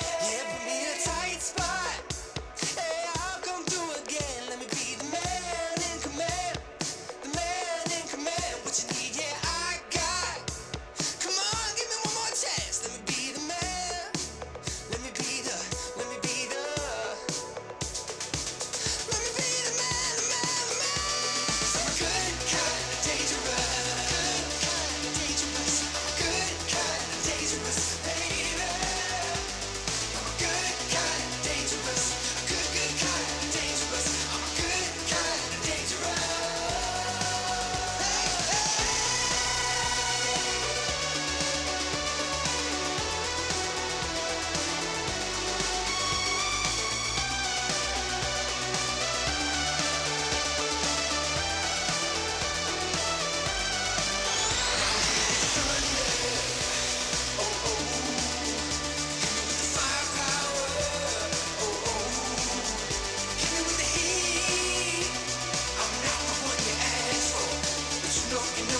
Yeah. blocking your